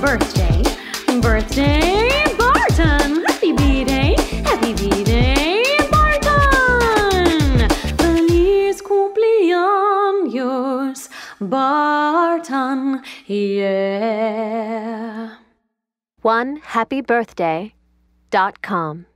birthday. Birthday, Barton. Happy B-Day. Happy B-Day, Barton. Feliz cumpleaños, Barton. Yeah. One happy birthday dot com.